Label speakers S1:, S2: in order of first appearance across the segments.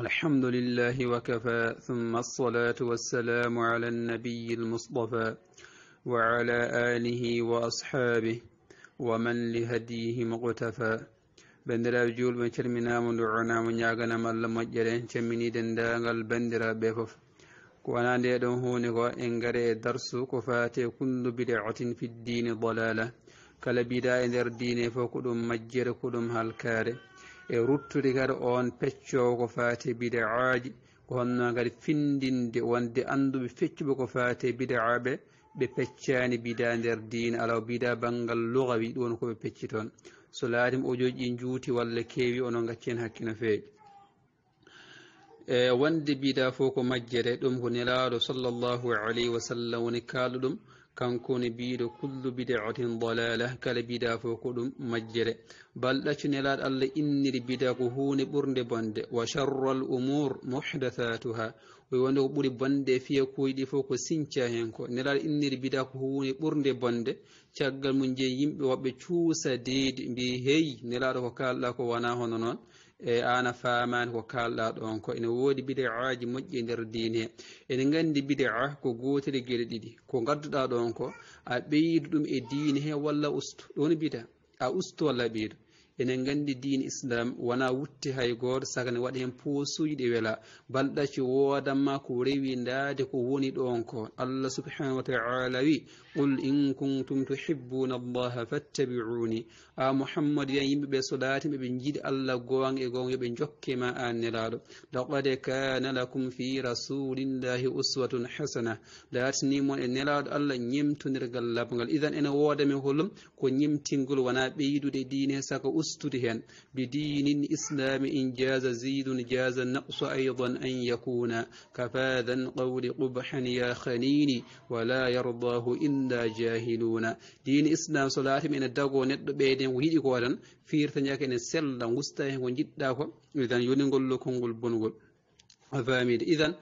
S1: الحمد لله وكفى ثم الصلاة والسلام على النبي المصطفى وعلى آله وأصحابه ومن لهديه مقتفى. بندرا جول من شرمنا من دعونا من يعقنا من لما جرين شميني دنداغل بندرا بفف كوانا ليدون هونيكو إنغري درسو كفاتي كل بدعة في الدين ضلالة. كالبداء در دين فوكدوم مجر كدوم هالكاري. e ruttude kadi on peccowo ko fate bidaaji ko honnoon kadi findinde wonde annduɓe feccuɓe ko fate bidaaɓe ɓe peccani bida nder diina. Alaw bida banggal lugawi ɗum woni koɓe pecci toon. So laatim ojoji ɗi juuti walla keewi onon gaccen hakki no feewi. E wonde bida fof ko majjere ɗum ko nelaaɗo sallllahu alayhi wa sallam woni kaalɗo ɗum kanko kankone mbiɗo kullu bidatin dalala kala bida fo ko ɗum majjere. Bal ɗaccunelaɗo allah inniri bida ko hunde ɓurde bonde wa charra al umour muhdathatuha. O wonde ko ɓuri bonde e fiya kuyɗi fof ko sinca hen ko. Nelaɗo inniri bida ko hunde ɓurde bonde caggal mum je yimɓe woɓɓe cuusa deedi. Mbi heyi nelaɗo ko kalɗa ko wona hono noon. e ana famani ko kalɗa ɗon ko ene woodi bidaaji moƴƴi e nder diine. Ene gandi bidaa ko gotere gueɗe ɗiɗi. Ko gadduɗa ɗon ko a ɓeydu ɗum e diine he walla ustu ɗon bida a ustu walla ɓeydu? Enen gandi diine islam wona wutte hay goto sagane waɗa hen posuji ɗi weela balɗacci wodanma ko rewi ndaade ko woni ɗon ko. Allah subhanahu wa taala wi قل إن كنتم تحبون الله فاتبعوني. آ محمد يعني يا يمب بسلات بنجد الله قوان إغوان بنجوك ما آن نرادو لقد كان لكم في رسول الله أسوة حسنة. لا تنمون إن نرادو الله نيمتو نرغل لابنغل إذن إن وادا من هلم كو نيمتنغل وأنا بيدو دي دين ساك أستو دهن. بدين إسلام إن جاز زيد جاز نقص أيضا أن يكون. كفاذا قول قبحا يا خنيني ولا يرضاه إن ذا القول قبحا يا خنيني ولا يرضاه إلا جاهلون دين الإسلام صلاة من الدغو ندو بيدين ويدي كوالا فيرتا نياك إن سلا مستاه ونجد إذن يونغول لكم بنغول فاميد إذن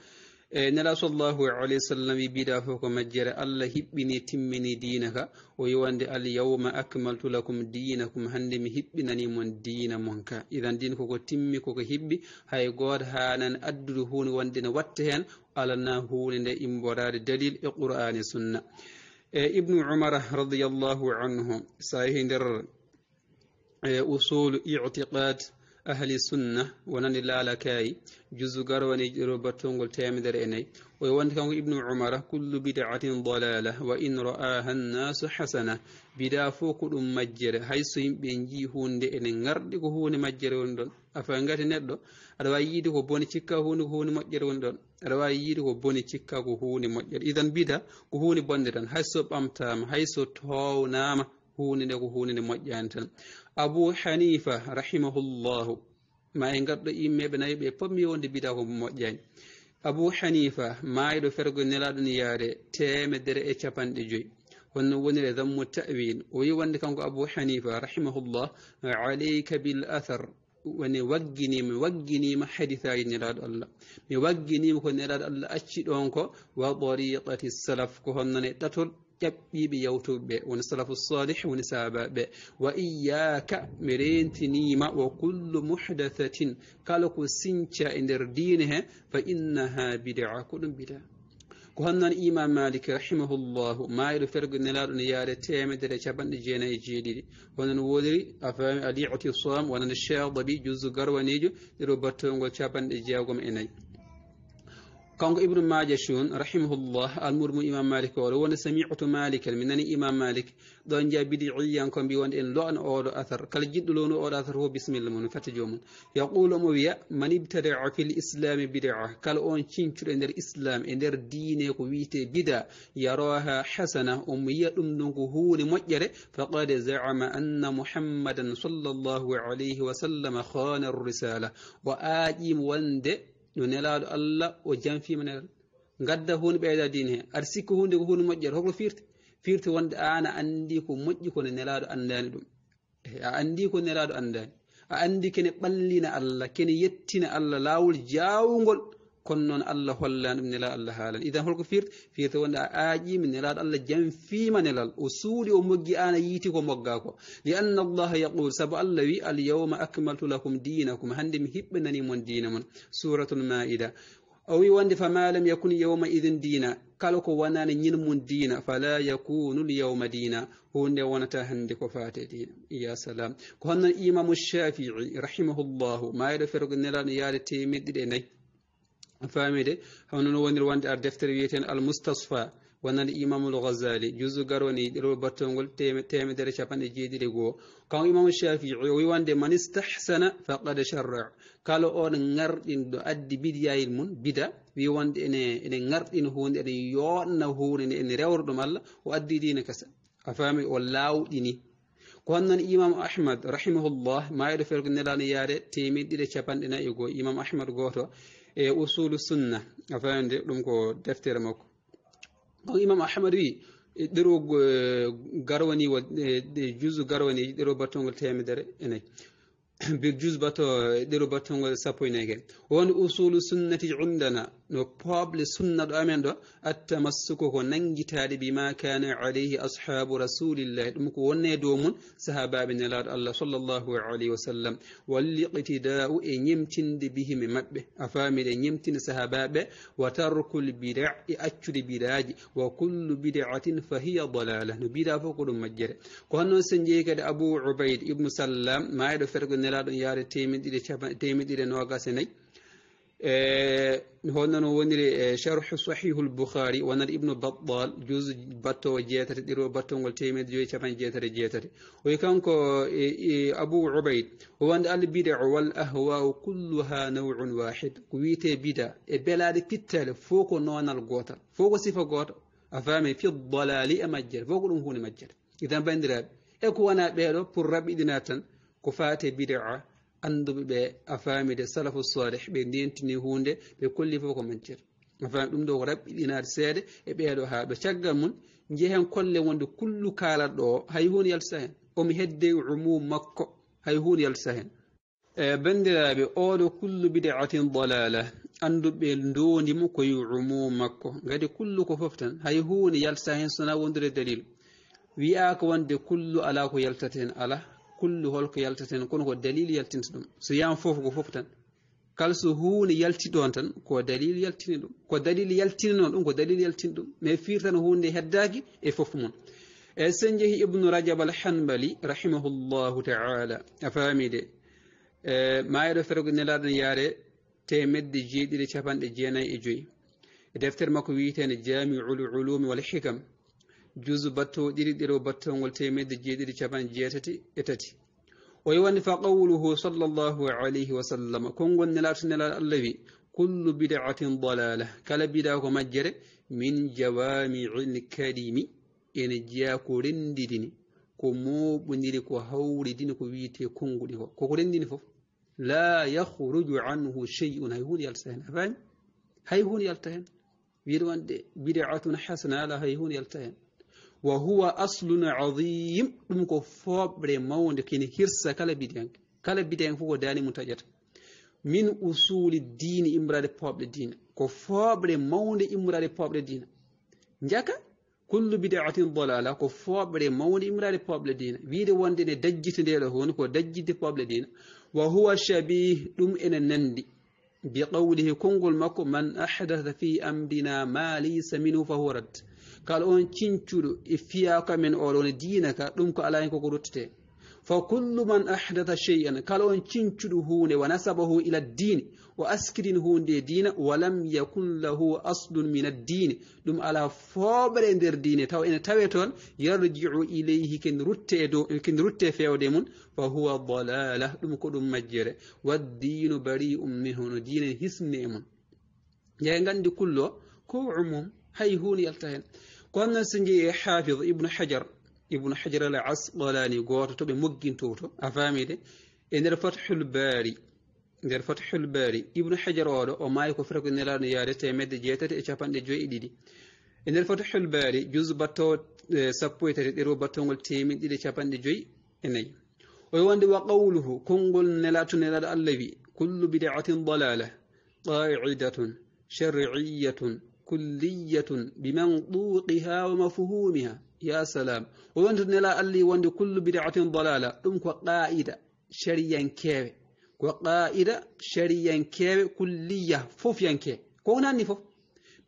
S1: e nela sallllahu alayhi wa sallam wi mbiɗa fof ko majjere allah hiɓɓini timmini diina ka o yiwande alyawma akmaltu lakum dinakum hande mi hiɓɓinanimon diina mon ka idan din koko timmi koko hiɓɓi hay goto hanan addude hunde wonde ne watta hen alana hunde nde imborade dalil e qur'ani sunna e ibnu umara radiallahu anhu sa yehi nder e usulu itiqad ahli sunna wonani laalakayi juzu garwani ɗo battolngol temedere e nayyi o wonde kanko ibnu umara kullu bidatin dalala wa in ra'aha nnasu hasana bida fof ko ɗum majjere hayso yimɓe jii hunde ene garɗi ko hunde majjere woni ɗon afa gati neɗɗo aɗa wawi yiide ko bone cikka hunde ko hunde moƴƴere woni ɗon aɗa wawi yiide ko bone cikka ko hunde moƴƴere idan bida ko hunde bonde tan hayso ɓamtama hayso townama hunde nde ko hunde nde moƴƴani tan abou hanifa rahimahullahu ma e garɗo immeɓe nayi ɓe pommi wonde bida ko moƴƴani abou hanifa mayiɗo fergo nelaɗon yaade temedere e capanɗe joyyi honno wonire dammu tawil o wi wonde kanko abou hanifa rahimahullah alayka bil athar woni wagginima wagginima hadisaji nelaɗo allah mi wagginima ko nelaɗo allah acci ɗon ko wa tariqati salaf ko honnone ɗatol ƴaɓɓiɓe yawtuɓe woni salafu salih woni sahabaɓe wa iyaka mi rentinima wa kullu muhdathatin kala ko sinca e nder diine he fa innaha bidaa ko ɗum bida ko honnoon imam malik rahimahullahu mayiɗo fergo nelaɗo ne yaade temedere capanɗe jeenayi e jeeɗiɗi honon woniri a fami aliati som wonano cheikh dabi juzu garwanijo ɗeɗo battolngol capanɗe jeegom e nayyi قنق إبن ماجشون رحمه الله المرمو إمام مالك ورو وان سمعت مالك منني إمام مالك. دون جابد عيان كم بيوان إن لون أور أثر. قال جد لون أور أثر هو بسم الله من فتجوم يقول مويا من ابتدع في الإسلام بدعة. قال أون چنچر اندر إسلام اندر دين قويت بدا يراها حسنة أمي أمنك هو لمجر فقد زعم أن محمدا صلى الله عليه وسلم خان الرسالة. وآجم واندئ no nelaɗo allah o janfima nelal gadda hunde ɓeyda dine he aɗa sikka hunde ko hunde moƴƴere hoklo firte firte wonde an a andi ko moƴƴi kono nelaɗo andani ɗum a andi ko nelaɗo andani a andi kene ɓallina allah kene yettina allah lawol jawgol كنون الله ولان من لا الله هالا اذا هو كفير في تو أجي من لا الله جن في من لا اصول ومجي أنا ييتي ومغاكو لأن الله يقول سب الله اليوم اكملت لكم دينكم هندم هبنني من دين من سوره المائده أو يوند فما لم يكن يوم إذن دينا كالوكو وأنا نين من دينا فلا يكون اليوم دينا هون يوانا تهندك وفاته دينا يا سلام كهنا الإمام الشافعي رحمه الله ما يدفرق نلان يالي تيمي دي دي famide hono no woniri wonde ar deftere wiyeten al mustasfa wonande imamul ghazali jusu garoni ɗerol battolngol temedere capanɗe jeeɗiɗi goho kan imamu shafii o wi wonde man istahsana faqad sharra kala on garɗinɗo addi bidiyayil mum bida wi wonde ene ene garɗina hunde ene yoɗna hunde ene rewra ɗum allah o addi dina kasa a fami o lawɗini ko honnoon imam ahmad rahimahullah mayiɗo feere ko nelano yaade temedɗiɗe capanɗe nayyi goo imam ahmad goto e usulu sunna a famide ɗum ko deftere makko on imam ahmad wi ɗero garwani wo jusu garwani ɗero battongol temedere e nayyi bir jus bato ɗero battongol sappo e nayyi kadi wonde usulu sunnati indana no poble sunna ɗo amen ɗo attamassuko ko nangitade bima kana alayhi ashabu rasulillahi ɗum ko wonne dow mum sahabaɓe nelaɗo allah sallllahu alayhi wa sallam walliqtida'u e ñemtinde bihime maɓɓe a famide ñemtinde sahabaɓe wa tarkul bida e accude bidaji wa kullu bid'atin fa hiya dalala no bida fof ko ɗum majjere ko honnoon sen jeeyi kadi abou ubayd ibnu sallam mayiɗo fergo nelaɗo yaade temeɗɗiɗe temeɗɗiɗe nogas e nayyi آه، هونانو ونري آه، شرح صحيح البخاري. وأنا ابن بطل جزء بطو جيتر ديرو بطو والتيمد جوي شفان جيتر جيتر. ويكانكو أبو عبيد. هو أن البدع والأهواء كلها نوع واحد. كويتي بدع. بلاد كتال فوق نوان القوطة فوق صفة قوطة أفهمي؟ في الضلال أمجر. فوق الأمهون أمجر. إذا بندرا إكوانا بيرو بربي دناتا كفاتي بدعة. annduɓe ɓe a faamide salafu salih ɓe ndentini hunde ɓe kolli fof ko mancir a faami ɗum ɗo ko raɓɓiɗinade seede e ɓeeɗo haa ɗo caggal mum jehen kolle wonde kullu kaalaɗo o hay hunde yalsa hen omi hedde umum makko hay hunde yalsa hen e bandiraɓe oɗo kullu bidatin dalala annduɓe ndondimo koye umum makko. Gadi kullu ko fof tan hay hunde yalsa hen sona wondude dalil wiya ko wonde kullu ala ko yaltata hen ala كل هولك يلتين كون هو دليل يلتين دوم سيام فوف كو فوفتن كال سو يلتي دونتن كو دليل يلتين دوم كو دليل يلتين نون كو دليل يلتين دوم مي فيرتن هو ني هداغي اي فوف مون اسنجي ابن رجب الحنبلي رحمه الله تعالى افاميدي ما يرد فرق نلادن ياري تيمد جيدي لشافان جيناي اجوي دفتر مكويتين جامع العلوم والحكم jusu batto ɗiɗi ɗiɗo battolngol temedde jeeɗiɗi capanɗe jeetati e tati o yiwani fa qawluhu sallllahu alayhi wa sallam konngol nelato nelaɗo allah wi kullu bidatin dalala kala bida ko majjere min jawamiil kalimi ene jeeya ko rendidini ko moɓodiri ko hawridini ko wiyete konnguɗi ko koko rendini fof la yahruju anhu chey'un hay hunde yalta hen a fami hay hunde yalta hen wiide wonde bidatun hasana ala hay hunde وهو أصل عظيم. دمكو فبر موند كين هرس كلا بيديان كلا بيديان فوق داني متجر. من أصول الدين إمراد فبر الدين. كو فبر موند إمراد فبر الدين. نجاكا كل بدعة ضلالة. كو فبر موند إمراد فبر الدين. ويد واندين دجت ديالهون كو دجت فبر الدين. وهو شبيه دم إن نندي. بقوله كنقل مكو من أحدث في أمرنا ما ليس منه فهو رد. Kala on cincuɗo e fiyaka men oɗon diina ka ɗum ko ala hen koko ruttete fa kullu man ahdatha shay'an kala on cincuɗo hunde wa nasabahu ila ddini o askirin hunde e diina walam yakun lahu aslun min addini ɗum ala foɓre nder diine taw ene tawe toon yarjiu ilayhi ken rutte e dow ken rutte fewde mum fa huwa dalala ɗum ko ɗum majjere waddinu bari'um minhu no diine hisni e mum jeyi gandi kullo ko umum hay hunde yalta hen kono jeeyi hafiz ibnu hajar ibnu hajar al asqalani goto toɓe moggintoto a famide e nder fathul bari nder fathul bari ibnu hajar oɗo o maayi ko fota ko nelaɗo yaade temedde jeetati e capanɗe joyyi e ɗiɗi e nder fathul bari jus battowo sappo e tati ɗero battogol temin ɗiɗi capanɗe joyyi e nayyi o wonde wa qawluhu konngol nelato nelaɗo allah wi kullu bidatin dalala qaidatun shar'iyatun kulliyatun bimanduqiha wa mafhumiha ya salam o wonto nela alli wonde kullu bid'atin dalala ɗum ko qa'ida shariyankewe ko qa'ida shariyankewe kulliya fof yanke ko wonanni fof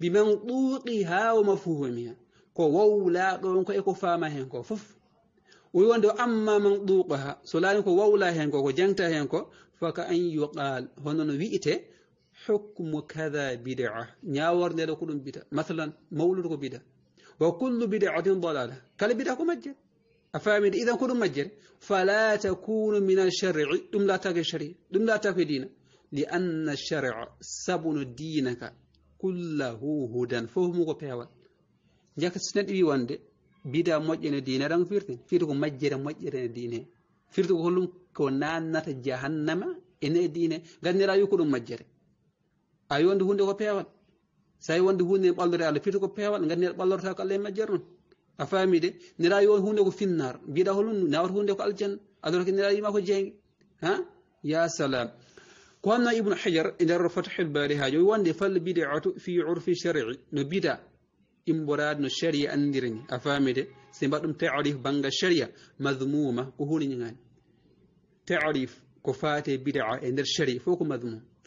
S1: bimanduqiha wa mafhumiha ko wawla ɗon ko eko fama hen ko fof o wonde amma manduqaha so laani ko wawla hen ko ko jangta hen ko faka an yuqal hono no wi'ite hukmu kada bid'a ñaworndeɗo ko ɗum bida masalan mawludu ko bida wa kullu bid'atin dalala kala bida ko majjere a famide idan ko ɗum majjere fala takunu min alshar'i ɗum latake sharia ɗum latake dina li anna alshar'a sabunu dinaka kullahu hudan fof mu ko peewal jaka so wi wonde ne hunde ko peewal so tawi wonde hunde ɓallore allah firti ko peewal gandi neɗo ɓallorta ko allah e majjere noon a faami de nera yo hunde ko finnar mbiɗa holum nawata hunde ko aljanna alors que nera yima ko jeengi ha ya salam ko hanno ibnu hajar e nder fatahul bari ha joyi wonde fal bidatu fi urfi shari'i no bida imborade no sharia andirni a faami de ɗum tarif bangga sharia madmuma ko hunde ñigani tarif ko faate bida e nder sharia fof ko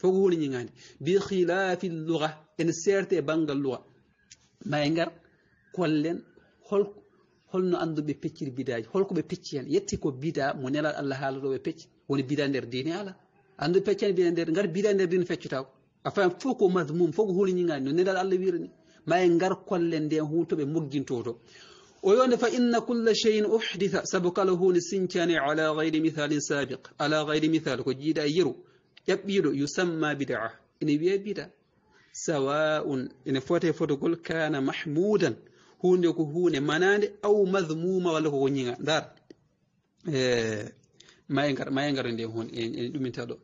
S1: فوقه لي نعاني بخلاف اللغة إن سيرت بانغ اللغة ما ينجر كلن بي هل نعندو ببتير بيدا هل كو ببتير يتكو بيدا منال الله على بي ببتير يعني هون بيدا نر ديني على عندو ببتير بي نر نعار بيدا نر دين فتشتاو أفهم فوقه مضمون فوقه لي نعاني نعال الله ويرني. ما ينجر كلن ده هون تبي مجن تورو ويقول فإن كل شيء أحدث. سبق له نسين كان على غير مثال سابق. على غير مثال. كجيدا يرو. Mithal ko jiiɗa e yeru ƴaɓɓiɗo yusamma bidaa ene wiye bida sawa'un ene fote fotogol kana mahmudan hunde ko hunde manade aw madmuma walla koko ñiga dar maye ngar maye ngar nde hun ene ɗuminta ɗo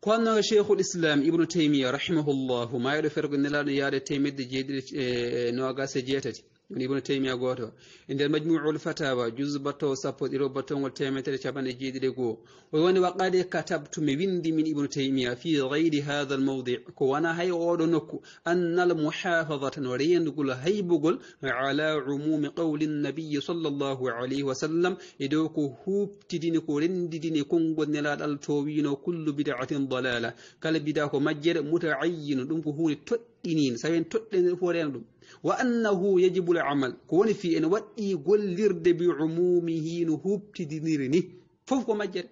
S1: ko annoga cheikhul islam ibnu taymia rahimahullahu mayeɗo fergo nelaɗo yaade temedde jeeɗiɗi e nogas e jeetati من ابن تيميه غوتو عند المجموع الفتاوى جزء باتو سابو ديرو باتو تيميه تشابان جيدريغو وي واني وقاد كتبت ميندي من ابن تيميه في غير هذا الموضع كوانا هاي غودو نكو ان المحافظه نورين نقول هاي بغل على عموم قول النبي صلى الله عليه وسلم يدوكو هوب تدين كورندي دين كونغو نلاد التوين كل بدعه ضلاله كالبداكو مجر متعين دونكو هوني تدينين ساين تدين فورين دونكو وأنه يجب العمل. كون في إن وقي قلر بعمومه نهوب تدنيرني ففو مجر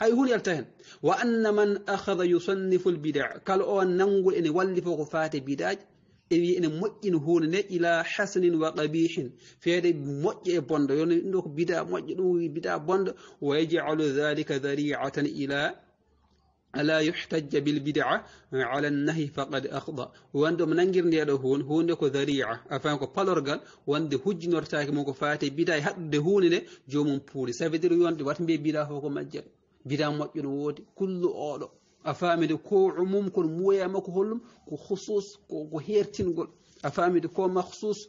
S1: هاي هون يلتهن. وأن من أخذ يصنف البدع. قال أو ننقل إن ولف غفات البدع. إن إن مؤين هون إلى حسن وقبيح. في هذا مؤي بند يعني إنه بدع مؤي بدع بند ويجعل ذلك ذريعة إلى ala yuhtajja bilbidaa ala annahi faqad ahda wonde omo nangir ndeɗo hunde hunde ko daria afan ko palorgal wonde hujjinortaki mum ko fate bida e haɗɗude hunde nde jomum puuli ça veut dire wonde wata mbiye bida fof ko majjere bida moƴƴo no woodi kullu oɗo a famide ko umum kono muwoyama ko hollum ko husus ko hertingol a famide ko mahsus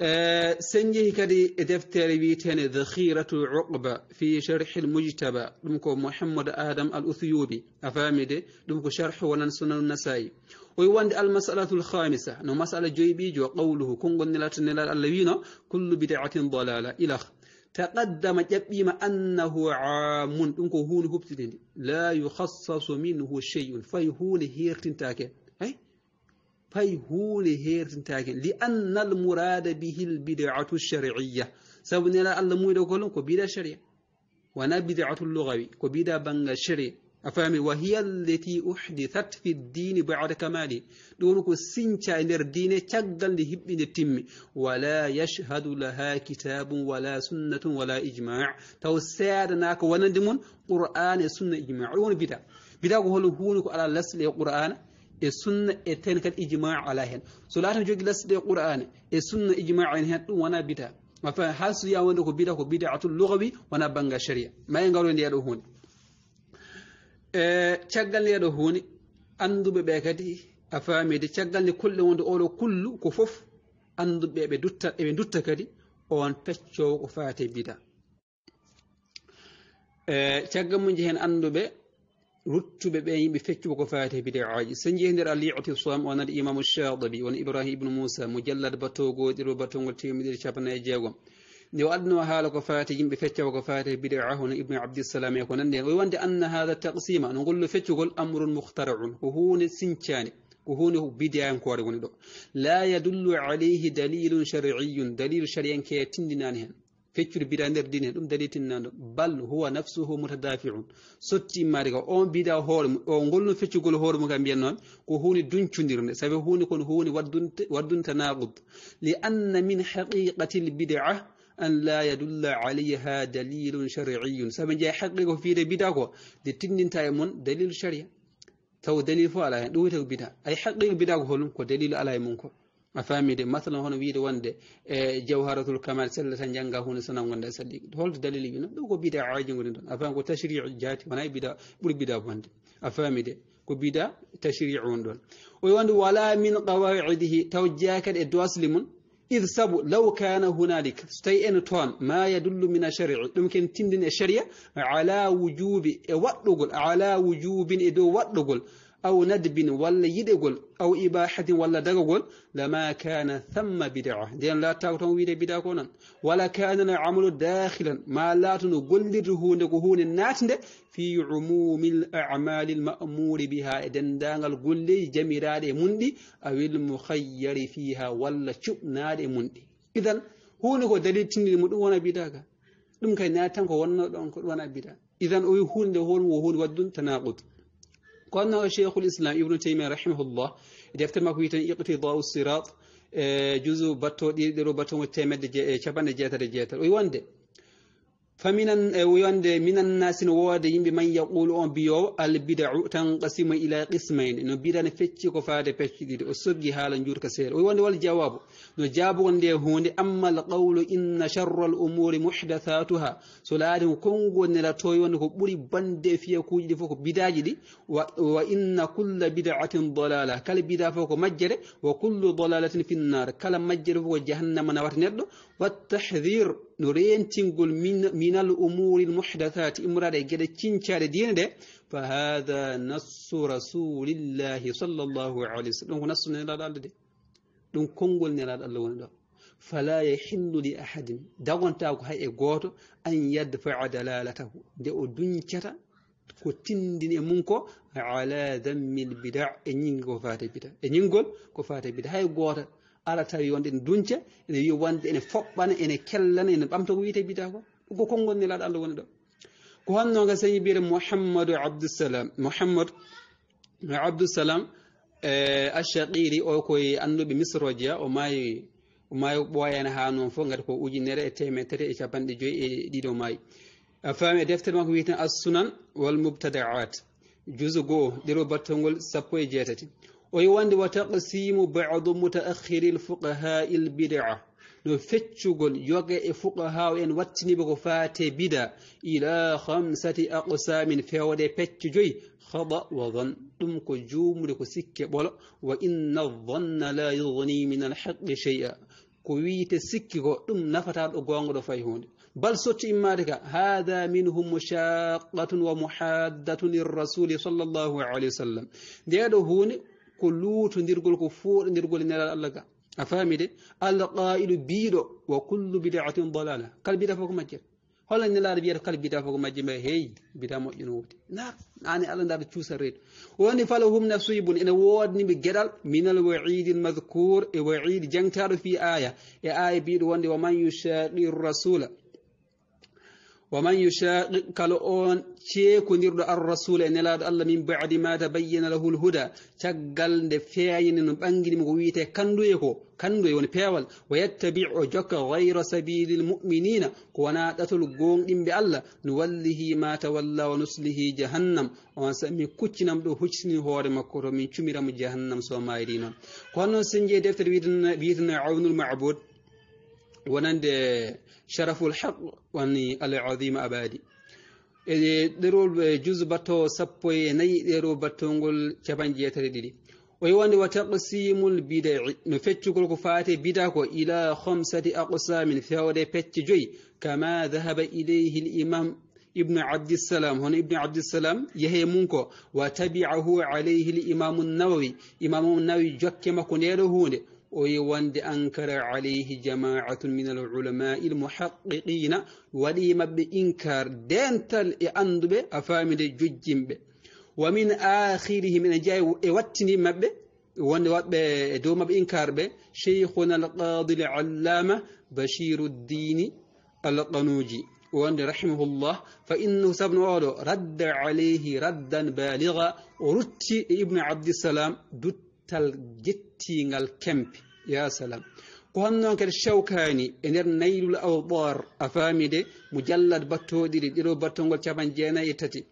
S1: آه، سنجي كدي دفتر بيتين ذخيرة عقبة في شرح المجتبى. دمكو محمد آدم الأثيوبي. أفامدي دمكو شرح ونن سنن النسائي. ويواند المسألة الخامسة. نو مسألة جيبي جو قوله كونغ نلات نلال اللوين كل بدعة ضلالة. إلخ تقدم جبيم أنه عام. دمكو هون هبتدين. لا يخصص منه شيء. فيهون هيرتين تاكي. فاي هولي هير تنتاكين لأن المراد به البدعة الشرعية. سبب نلا ألمو إذا قولون كو بيدا شرع وأنا بدعة اللغوي كو بيدا بان شرع أفهمي؟ وهي التي أحدثت في الدين بعد كمالي دونك كو سنشا إنر دين تقل لهب تم. ولا يشهد لها كتاب ولا سنة ولا إجماع. تو سادناك وندمون قرآن سنة إجماع. ون بدا بدا قولون هونك على لسل القرآن. E e e e sunna ijma en hen ɗum wona bida ma fa ha so wiya wonde ko bida ko bidatul lugawi wona bangga sharia ma e ngaro ndeɗo hunde e caggal ndeɗo hunde anduɓe ɓe kadi a famide caggal nde kulle wonde oɗo kullu ko foof anduɓe ɓe dutta eɓe dutta kadi on peccowo ko fate bida e caggal mum je hen anduɓe رتب بين بفك وقفات بدعاج سنجي هندر علي عطي صوام وأنا الإمام الشاطبي وأنا إبراهيم بن موسى مجلد بطوغو ديرو بطوغو تيمي دير شابنا يجيغو نيو أدنو هالا قفات جيم بفك وقفات بدعاه وأنا ابن عبد السلام يكون اندين ويواند أن هذا التقسيم نقول له فك قل أمر مخترع. وهون سنچاني وهون هو بدعا كواري لا يدل عليه دليل شرعي. دليل شرعي كي تندنانهن feccude bida nder dine ɗum dali tinnado bal huwa nafsuhu mutadafiun sotti immade ka on bida hoore mum o ngolno feccugol hoore mum kam mbiyen noon ko hunde duncodirde sabi hunde kono hunde waddunde tanaqud li anna min haqiqati lbidaa an la yadulla alayha dalilun shariyun sabi jeeya haqiqa ko fiide bida ko nde tindinta e mon dalilu sharia taw dalil fo ala hen ɗum wiyete ko bida ay haqiqa bida ko holum ko dalilu ala e mum ko a famide masalan hono wiide wonde e jawharatul kamal sellata jangga hunde sona gonda e salliqi holto dalili wi noon ɗum ko bida aji goni toon a fami ko tashriu jaati wona e bida ɓuuri bida bonde a famide ko bida tashriu on ɗon o wonde wala min qawaidihi taw jeakadi e dosli mum إذ سبو لو كان هنالك ستي تون ما يدل من الشرع ممكن تندن الشريعة على وجوب وطلقل على وجوب إدو وطلقل أو ندب ولا يدقل أو إباحة ولا دقل لما كان ثم بدعة. دين لا تاوتون ويدا بدعة كونان. ولا كان العمل داخلا. ما لا تنقل لرهون قهون الناس في عموم الأعمال المأمور بها. إذن دانغل قل جميرات مندي أو المخير فيها ولا شبنات مندي إذن هو دليل تنجل مدون وأنا بدعة ɗum kay natanko wonno ɗon ko wona bida idan o wi hunde hon wo hunde waddun قالنا شيخ الإسلام ابن تيمية رحمه الله دفتر ما كويتن اقتضاء الصراط جزء باتو ديرو باتو تيمد شبان جيتر جيتر ويوند فمن ويوند من الناس واد يمبي من يقول أن بيو البدع تنقسم إلى قسمين. إنه بدع نفتشي كفادة فتشي أسرجي حالا نجور كسير. ويوند والجواب. نجاب وندي هون أما القول إن شر الأمور محدثاتها. سلاد كونغو نلا توي وند بوري بند في كوجي فوق بدع دي. وإن كل بدعة ضلالة. كل بدعة فوق مجر وكل ضلالة في النار. كل مجر فوق جهنم نوات نردو والتحذير نرين تنقل من, من الأمور المحدثات. إمرار جد تنشار دين ده. فهذا نص رسول الله صلى الله عليه وسلم. نص نلال الله ده. دون كونغول نلال الله وندا. فلا يحل لأحد دعوان تاوك هاي إغوتو أن يدفع دلالته. دي أدن كتا ko tindini mum ko ala dammil bida e ñingo ko fate bida e ñingol ko fate bida hay goota ala tawi wonde ene dunca ene wiya wonde ene foɓɓana ene kellana ene ɓamta ko wiyete bida ko ko konngol nelaɗo allah woni ɗo ko honnoga sañi mbiyete mouhammadou abdousalam mouhammadou abdousalam e achaqiri o koye anduɓe misroje o maayi o maayi ɓooyani ha noon fof gati ko ujunere e temetere e capanɗe joyyi e ɗiɗo maayi a faami e deftere makko wiyeten assunan wal mubtadaat juso goo ɗero battolngol sappo e jeetati ويوان وتقسيم بعض متأخر الفقهاء البدعة نفتشغل يوغي فقهاء وين واتني بغفات بدا. إلى خمسة أقسام فيودي فتشجوي خضأ وظن تمك جوملك سكة بول. وإن الظن لا يغني من الحق شيئا. كويت سكي تم نفتا أغوانغ فايهون بل سوتش إمارك. هذا منهم مشاقة ومحادة للرسول صلى الله عليه وسلم. ديالو كلوت ندرغل كفور ندرغل نرى الله أفهمي دي القائل بيدو وكل بدعة ضلالة قال بيدا فوق مجر هل أن الله بيدا قال بيدا فوق مجر ما هي بيدا مؤجنوتي لا يعني الله دار تشوس الرئيس واني فالهم نصيب إن وادني بجدل من الوعيد المذكور وعيد جنكار في آية يا آية بيدو واني ومن يشاري الرسول ومن يشاقق كالو اون تشيكو نديردو الرسول إن لا الله من بعد ما تبين له الهدى تشغال ند فياين نو بانغي مو ويته كاندو يكو كاندو يوني بيوال ويتبع جوك غير سبيل المؤمنين كونا داتل غون ديمبي الله نوليه ما تولى ونسله جهنم وان سمي كوتشنام دو حسني هوري مكو من تشميرام جهنم سو مايرينا كونو سنجي دفتر بيتنا بيتنا عون المعبود ونند شرف الحق واني العظيم أبادي ɗerol jus batto sappo e nayi ɗero battolngol capan jeetere ɗiɗi o yiwande wa taqsimul bidai no feccugol ko faate bida ko ila homsati aqsamin fewde pecce joyi kama dhahaba ilayhi limam ibnu abdissalam hono ibnu abdissalam yehe mum ko wa tabi'ahu alayhi l imamu nawawi imamu nawawi jokke makko ndeɗo hunde ويواند أنكر عليه جماعة من العلماء المحققين وليما بإنكار دين تل أندب أفامي دي ججين بي ومن آخره من جاي واتني مب. وان دوما بإنكار بي شيخنا القاضي العلامة بشير الدين القنوجي. وان رحمه الله. فإنه سابن وارو رد عليه ردا بالغا. ورتي ابن عبد السلام دوت الجت fa innahu sabno oɗo radda alayhi raddan baliga o rutti e ibnu abdissalam duttal jettingal kempe ya salam ko honnoon kadi chawkani e nder naylul awdar a famide mujallad battoɗiɗi ɗiɗo battolngol capan jeenayi e tati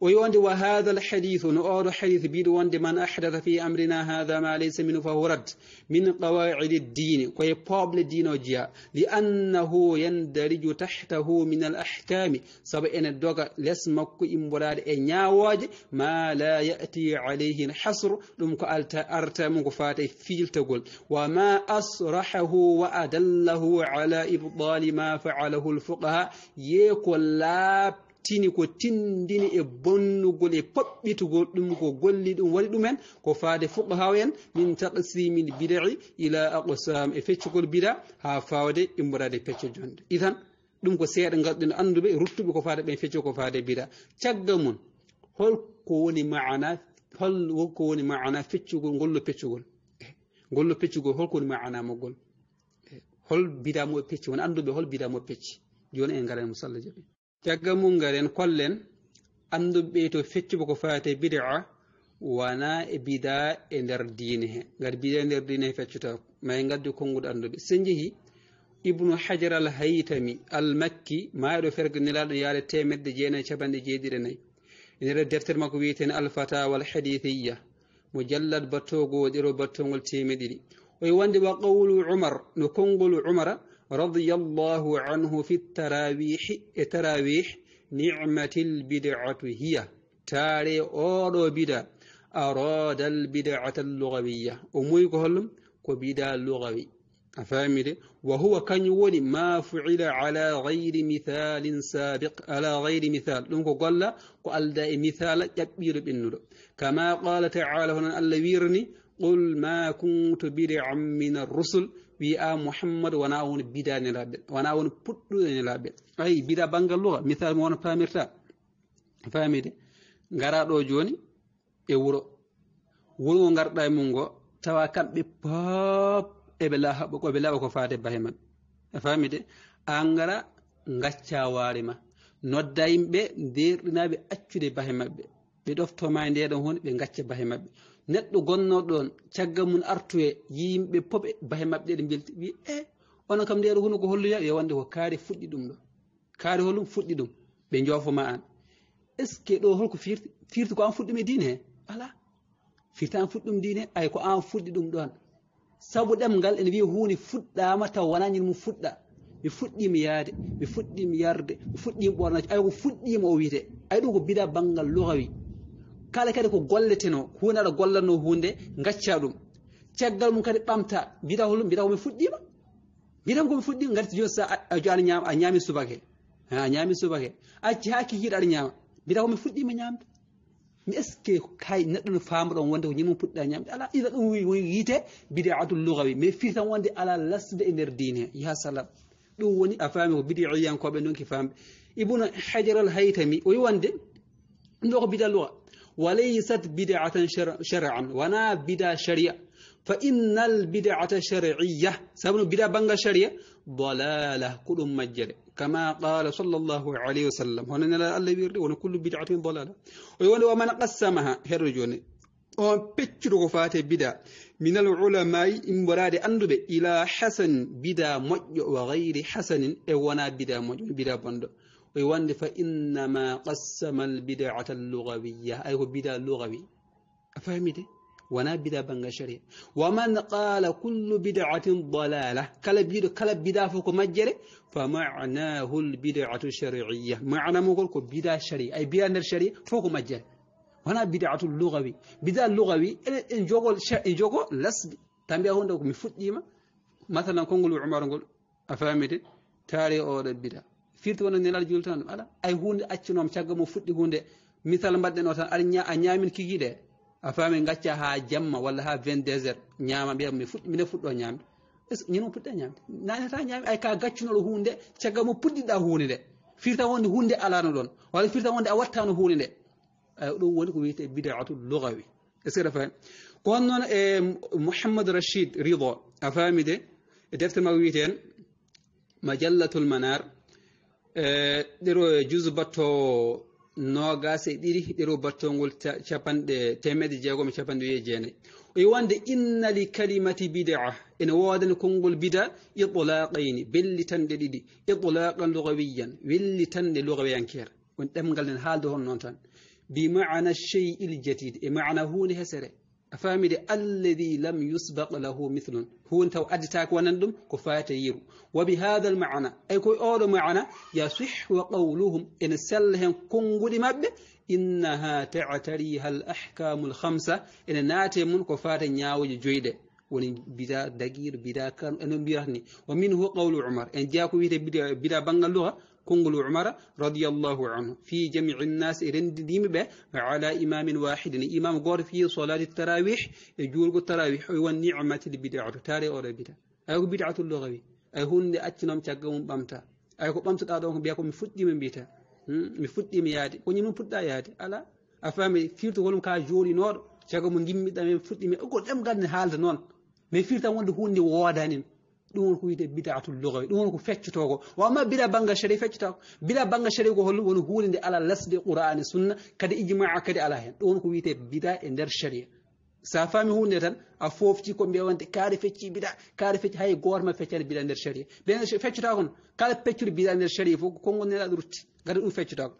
S1: ويوند وهذا الحديث نؤر حديث بيد وند من أحدث في أمرنا هذا ما ليس منه فهو رد من قواعد الدين كوي بابل وجيا لأنه يندرج تحته من الأحكام. سبعين الدوغ لسمك إمبراد إنياواج ما لا يأتي عليه الحصر. لمك أرتا مكفات فيل تقول. وما أصرحه وأدله على إبطال ما فعله الفقهاء يقول لا tini ko tindini e bonnugol e poɓɓitugol ɗum ko golli ɗum waɗi ɗumen ko faade fuqahaw en min taqsimil bidai ila aqsam e feccugol bida ha fawde immorade pecco jonde. Itan ɗum ko seeɗa ngalɗen annduɓe ruttuɓe ko faade ɓen fecco ko faade bida. Cagga mum holko woni maana holko woni maana feccugol ngollo peccugol. Eh, ngollo peccugol holko woni maana mogol eh, hol bidamo pecci won annduɓe hol bidamo pecci. Joni en ngara e, e musalla jaɓi caggal mum ngaren kollen annduɓe to feccuba ko fayate bidaa wona e bida e nder diine he. Ngati bida e nder diine he feccuta may gaddi gaddu konnguɗo annduɓe se jeehi ibnu hajar al haytami al makki maɗo fergoniraɗo yaade temedde jeenayi capanɗe jeeɗiɗe nayyi e nder deftere makko wiyeten alfatawa al hadithiya mo jallat battogoɗiro battogol temeɗiɗi oye wande wa qawlu umar no konngol umara رضي الله عنه في التراويح التراويح نعمة البدعة هي تاري أورو بدا أراد البدعة اللغوية أموي كهلم كبدا لغوي أفهمت وهو كان يولي ما فعل على غير مثال سابق على غير مثال لنك قال قال دا مثال يكبير بالنور كما قال تعالى هنا اللي qul ma kuntu bidaa min arrusul wi'a muhammad wona won bidanelaɓe wona won puɗɗuɗo nelaɓe ayi bida banggal luga misal mo wona pamirta famide garaɗo joni e wuro. wuro ngo garɗa e mum ngo tawa kamɓe pop eɓe laaɓa koɓe laaɓa ko fade bahe maɓɓe a famide an gara gacca waare ma. nodda yimɓe nderɗinaɓe accude e bahe maɓɓe. ɓe ɗoftoma e ndeɗon hunde ɓe gacca bahe maɓɓe. Neɗɗo gonnoɗo ɗon caggal mum artoye yimɓe poɓe bahe maɓɓe ɗe belti wi e onon kam ndeɗo huno ko holluya yo wonde ko kaari fuɗɗi ɗum ɗo kaari hollum fuɗɗi ɗum ɓe joofoma an est ce que ɗo holko firti firti ko an fuɗɗum e diine he ala firti an fuɗɗum diine ay ko an fuɗɗi ɗum ɗon sabu ɗemgal ene wiya hunde fuɗɗama taw wonañin mum fuɗɗa mi fuɗɗima yaade mi fuɗɗima yarde mi fuɗɗima ɓornaji ay ko fuɗɗima o wiyete ay ɗum ko bida banggal lugawi kala kadi ko golleteno hunde aɗa gollatno hunde gacca ɗum caggal mum kadi ɓamta mbita holum mbita komi fuɗɗima mbitama komi fuɗɗima garti joni sa joni ñama a ñami subake a ñami subake acci ha kikiɗa aɗa ñama mbita komi fuɗɗima ñamde mi est ce que kay neɗɗo no fama ɗon wonde ko ñimum puɗɗa ñamde ala ina ɗum yiite bidi atul lugawi mais fii tan wonde ala lasde e nder diine ya salam ɗum woni a faami ko bidi iyankoɓe donki famɓe ibnu hajar al haytami o wi wonde ɗo ko bida luga وليست بدعة شرعا ونا بدعة شريعة. فإن البدعة شرعية سبب بدعة بنغ شريعة ضلالة كل مجرى كما قال صلى الله عليه وسلم. هنا لا الله يرد كل بدعة ضلالة. ومن قسمها هرجوني on peccuɗo fate bida min al ulamai imborade anduɓe ila hasan bida moƴƴo wa gayri hasanin e wona bida moƴƴo ويوان فإنما قسم البدعة اللغوية. أي هو بدعة لغوي. أفهمت ونا بدعة بنغشري. ومن قال كل بدعة ضلالة. كلا بدعة كلا بدعة فوق مجري فمعناه البدعة الشرعية معنى مقول بدعة شرعية أي بدعة الشرعية فوق مجري. ونا بدعة اللغوي. بدعة اللغوي إن جوغو إن جوغو لسد تنبيه هون دوك مفوت مثلا كونغول عمر نقول أفهمت تاري أو بدعة firti wona nelal julde tan ala ay hunde accunom cagga mo fuɗɗi hunde misal mbaɗɗen o tan aɗa a ñamin kikiɗe a faami gacca ha jamma walla ha 22 heures ñama mbiya mi fuɗɗi mine fuɗɗo ñamde ñino puɗɗa ñamde nanata ñaami ay ka gaccunoɗo hunde cagga mo puɗɗiɗa hunde nde firta wonde hunde alano ɗon walla firta wonde a wattano hunde nde ɗum woni ko wiyete bidatu lugawi est ce que dafa ko on noon e mouhamadou rachid rido a faami de e defte makko wiyeten majallatul manar e ɗero juse batto nogas e ɗiɗi ɗero battolngol capanɗe temedde jeegom e capanɗe wiye jeenayyi o wi wonde inna li kalimati bidaa ene woodani konngol bida itlaqayni bellitanɗe ɗiɗi itlaqan lugawiyan wellitanɗe lugawiyankere woni ɗemgal nen haalde hon noon tan bi mana chey il jadid e mana hunde hesere famide alladi lam yusbaq lahu mithlun hunde taw additaki wonan ɗum ko fata yiru wa bi hada al mana ay koye oɗo mana yasihhu qawluhum ene sella hen konnguɗi maɓɓe innaha tatariha al ahkamu l hamsa ene naate mum ko fata ñawoje joyɗe woni bida dagir bida kan eno mbiyata ni wa minhu qawlu umar en jeeya ko wiyete bida bida banggal luha كونغل عمر رضي الله عنه. في جميع الناس رنديم به على إمام واحد. إمام غور في صلاة التراويح يجول التراويح. والنعمة البدعة. تاري أو بدعة أي بدعة اللغوي. أي هون أتنام تجاهم بامتا. أي كو بامتا دادون بياكم مفدي من بيتا. مفدي من يادي. كوني من فدا يادي. ألا؟ أفهمي فيرتو ولم كا جولي نور. تجاهم من جيمي من فدي من أقول أم قد نحال نون. mais firta wonde hunde woodanin دونك ويد بدعة اللغة دونك فتشتوه وما بلا بانغ شري فتشتوه بلا بانغ شري وقول ونقول إن على لس القرآن السنة كده إجماع كده على هن دونك ويد بدعة إندر شري سافامي هو نتن أفوف تي كم بيوان تكاري فتشي بدعة كاري فتش هاي قوار ما فتشي بدعة إندر شري بدعة فتشتوه كده فتشي بدعة إندر شري فوق كونغ نلا دروت غير فتشتوه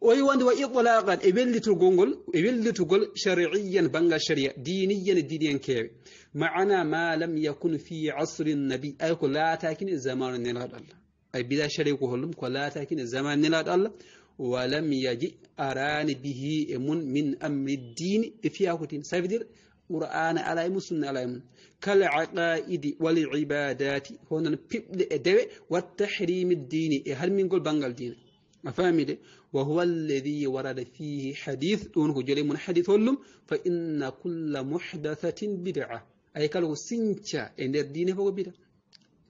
S1: وهي واند وإطلاقا. إبل تقول إبل تقول شرعيا بنغا شريعة دينيا دينيا كيف؟ معنا ما لم يكن في عصر النبي. أي لا تاكن زمان نلاد الله أي بدا شريعة كلهم لا تاكن زمان نلاد الله ولم يجي أران به من من أمر الدين في أكوتين سيفدير قرآن على مسلم على من كل عقائد والعبادات. هنا نبدأ دعوة والتحريم الديني. هل من قول بنغال ديني أفهمي وهو الذي ورد فيه حديث دونه جلي من حديث اللهم فإن كل محدثة بدعة. أي كله سنجة إن الدين هو بدعة.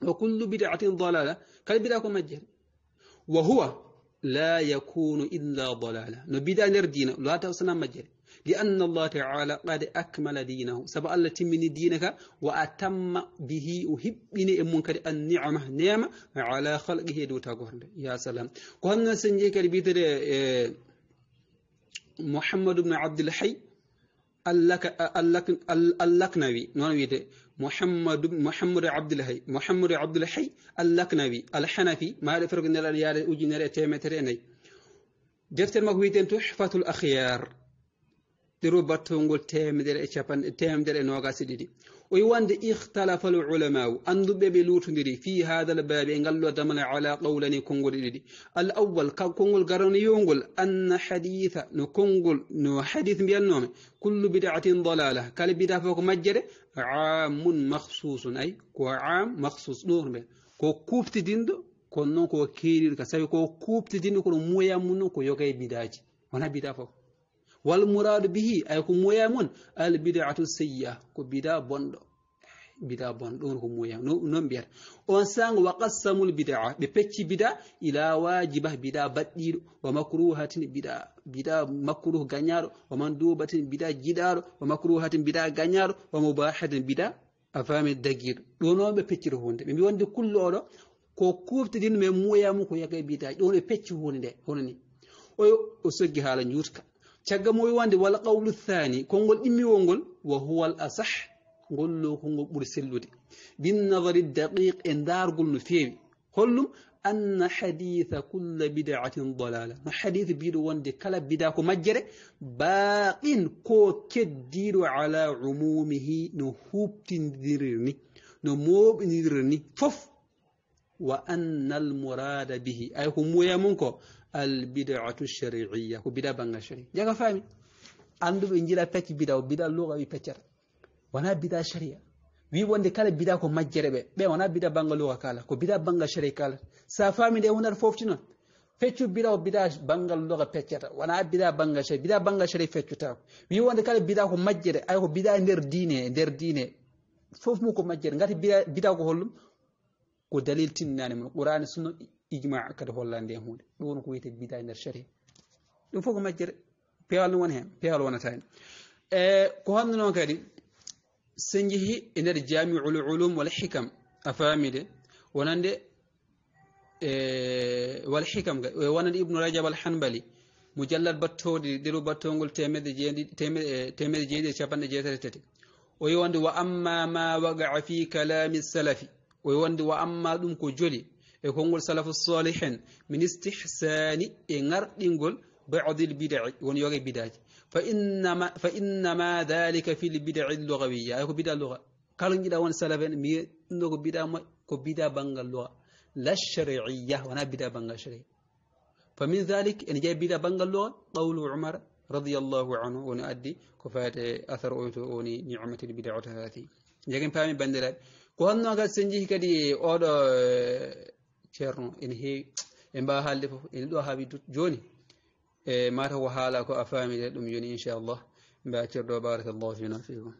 S1: وكل بدعة ضلالة كل بدعة مجهر وهو لا يكون إلا ضلالة. نبدأ نردين لا توصلنا مجهر لأن الله تعالى قد أكمل دينه. سبع الله تمني دينك وأتم به أحبني منكر النعمة نعمة على خلقه دو تقول يا سلام. كنا سنجيك البيتر محمد بن عبد الحي اللكنبي. نون ويته محمد محمد عبد الحي محمد عبد الحي اللكنبي. الحنفي ما فرق نلا يا وجي نري تيمتري دفتر مكويتين تحفة الأخيار. درو بطنقول تامدل إشابان تامدل نوغا ديدي ويوان دي إختلاف العلماء. أندو بيبي لوتن ديدي في هذا الباب انقلو دمنا على قولني كنقول دي الأول كنقول قرني ينقل أن حديث نكنقول نو حديث بيان نومي. كل بدعة ضلالة. كالي بدعة فوق مجر عام مخصوص. أي كو عام مخصوص. نور بيان كو كوبت دين دو كو نو كو كيرير كو كوبت دين دو كو مويا منو كو يوكي بدعة. ونا بدعة فوق. wal muradu bihi ay ko moya mon al bidatu sayyi'a ko bida bonɗo. Eh, bida bon ɗon ko moya. Noon mbiyata. On sango wa qassamul bidaa ɓe pecci bida ila wajiba bida baɗɗiɗo wa makruhatin bida bida makruh gañaɗo wa mandubatin bida jiɗaɗo wa makruhatin bida gañaɗo wa mubahatin bida a fami daguiɗo ɗo noon ɓe pecciri hunde ɓe mbi wonde kullo oɗo ko kuftidin men moya mum ko yaga bidaji ɗon ɓe pecci hunde nde hono ni. Oyo o soggi haala juutka تجمعوا عند ولا قول الثاني كونغول إمي ونقول وهو الأصح قل له كونغول برسلو دي بالنظر الدقيق إن دار قلنا فيه قلهم أن حديث كل بدعة ضلالة ما حديث بيرو وند كلا بدعك مجرى باقين كو كدير على عمومه نهوب تندرني نموب تندرني فف وأن المراد به أي هم يا منكو albidatu shari'iyya ko bida banga shari. Jaga fami anduɓe jila pecc bida o bida luga wi peccata wona bida sharia wi wonde kala bida ko majjere ɓe ɓe wona bida banga luga kala ko bida banga shari kala. Sa fami nde hunata fofti feccu bida o bida banga loga peccata. Wona bida banga shari bida banga shari feccutako. Wi wonde kala bida ko majjere ay ko bida diine nder diine. Fof mu ko majjere. Ngati bida ko hollum ko dalil tinnani mon qur'ani sunno e woni hen pewal wonata hen e ko honno noon kadi so jeehi e nder jamiul ulum wal hikam a famide wonande wal hikam wonande ibnu rajab al hanbali mujallal battode ɗeɗo battolngol temedde jeeɗiɗi temedde jeeɗiɗi capanɗe jeetati tati o yi wonde wa amma ma wagaa fi kalami salafi o yi wonde wa amma ɗum ko joli يكونوا سلف الصالحين من استحسان إنار إنقل بعض البدع ونيوغ البدع فإنما, فإنما ذلك في البدع اللغوية. يكون بدع اللغة كالنجي لون سلفين مي نوغ بدع ما كو بدع بانغ اللغة لا الشرعية. ونا بدع بانغ الشرعية فمن ذلك إن جاي بدع بانغ اللغة قول عمر رضي الله عنه ونؤدي كفات أثر أوتوني نعمة البدع هذه لكن فهمي بندلات. كوهن نوغا كدي أو ceerno ene heewi e mbawa haalde fof ene ɗo haawi joni e mata ko haala ko a faamide ɗum joni inchallah mbe accirɗo barakallahu fina fikum